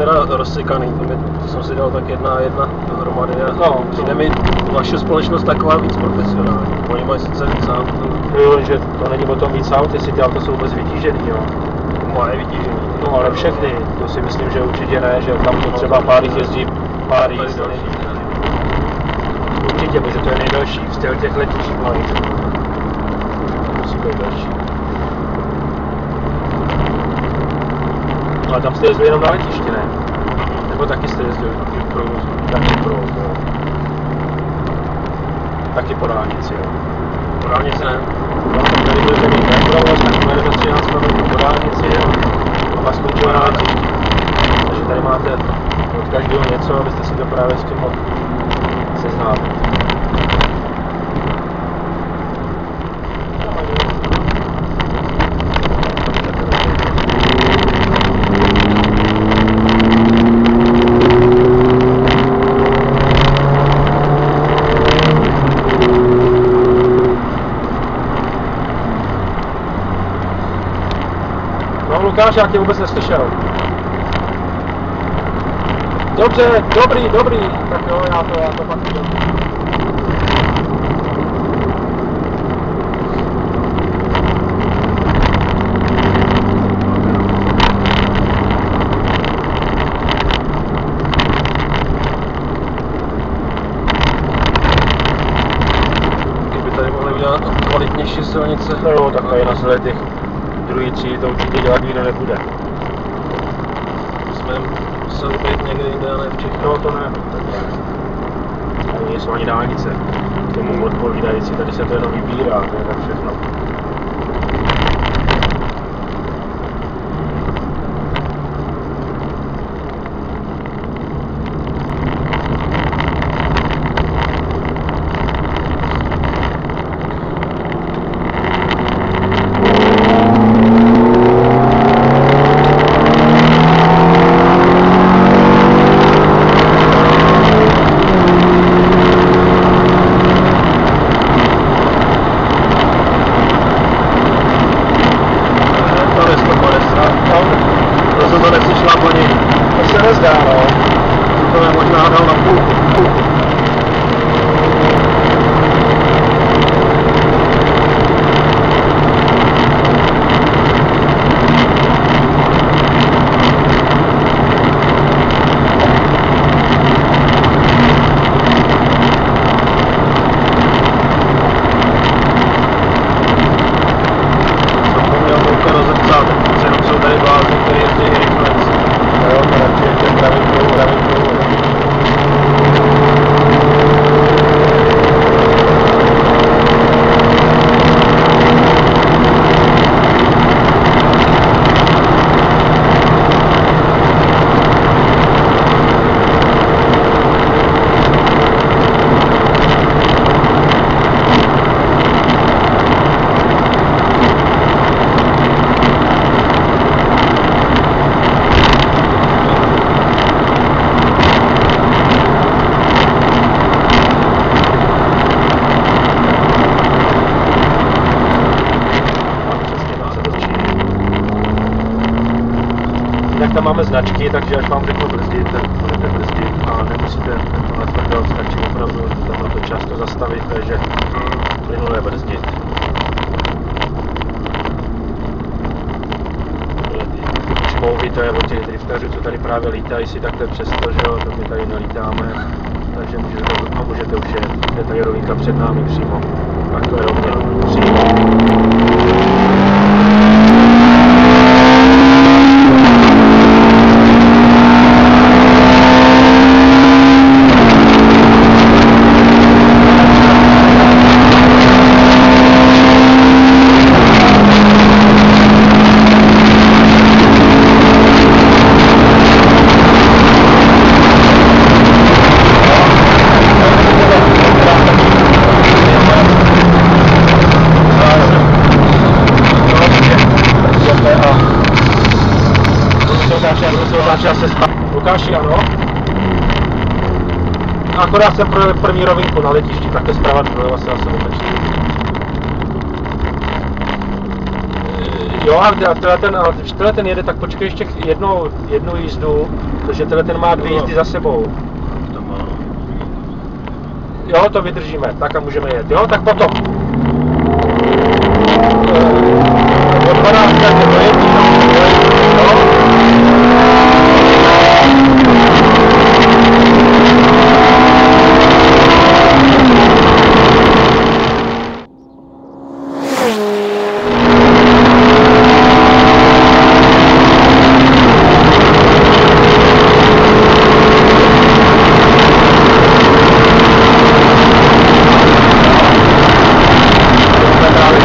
teda rozsekaný, to, mi, to jsem si dal tak jedna a jedna dohromady a No, přijde mi vaše společnost taková víc profesionální. Oni mají sice víc aut, Jo, že to není o tom víc aut, jestli ty auta jsou vůbec vytížený, jo. mají vytížený. No ale všechny, to si myslím, že určitě ne, že tam to třeba Paris jezdí Paris, Tady to další. není- určitě, protože to je nejdelší styl těch letišť malých. Musí být delší. Ale tam jste jezdili jenom na letišti, ne? Nebo taky jste jezdili i v provozu? Taky v provozu, jo. Taky po dálnici, jo. Po dálnici ne. No, tak tady mít ten provoz, tak budete 13 km po dálnici, jo. A pak skončíme na. Takže tady máte od každého něco, abyste si to právě s tím mohli seznámit. No Lukáš, já tě vůbec neslyšel. Dobře, dobrý, dobrý. Tak jo, já to, já to pak jdu. Kdyby tady mohli udělat kvalitnější silnice. No jo, takhle je na těch druhý třídy to určitě dělat nikdo nebude. jsme museli být někde jinde, a ne v Čechách. No to ne. Tady nejsou ani dálnice. K tomu odpovídající, tady se to jenom vybírá, to je tak všechno. Jinak tam máme značky, takže až vám řeknu brzdit, tak budete brzdit a nemusíte to natvrdo, stačí opravdu tam na to často zastavit, takže plynulé brzdit. Smlouvy, to je od těch driftařů, co tady právě lítají si takhle přesto, že jo, to my tady nelítáme, takže můžete, a můžete už jet, je tady rovinka před námi přímo, takhle rovně, přímo. Lukáši, ano. Akorát jsem projel první rovinku na letišti, takhle zprava doleva se zase otočí. Jo, a tenhle ten, a když ten jede, tak počkej ještě jednou, jednu jízdu, protože tenhle ten má dvě jízdy za sebou. Jo, to vydržíme, tak a můžeme jet, jo, tak potom. Eh, Od 12 do jedný, jo. jsme právě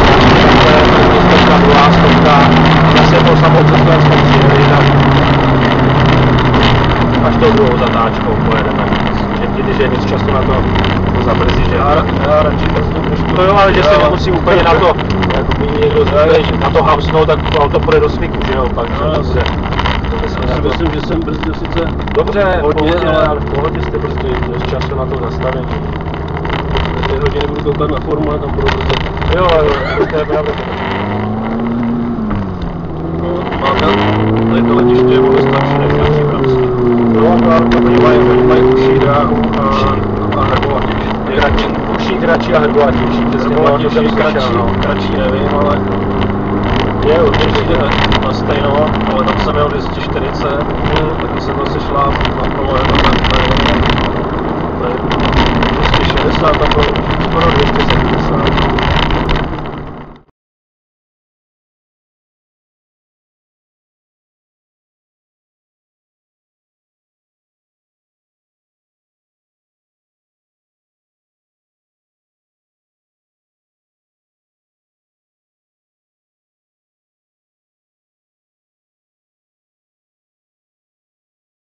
stovka, druhá stovka, zase po samocestu a jsme přijeli tam až tou druhou zatáčkou pojedeme. Že ti, když je víc času na to, to zabrzdí, že... Já, já radši No jo, ale že se nemusí úplně na to, jak by někdo zvyklý, na to hamsnout, tak to auto půjde do smyku, že jo, pak No, že se... to se Já si to- myslím, že jsem brzdil sice Dobře, hodně, pohodě, ale- ale v pohodě jste brzdili, dost času na to zastavení. dvě hodiny budu koukat na formule, tam budu brzdit. Jo, jo, to je pravda. No, máme tady to letiště je vůbec starší než na Příbramský. No, to, to oni mají, oni mají uší dráhu a, A hrbovatější. kratší, uší kratší a hrbovatější, přesně to, to jsem slyšel, kratší, no. kratší nevím, ale Je určitě. na stejno, ale tam jsem jel 240, taky jsem zase šla na kole, na ten, tady, 260 tam bylo skoro 270.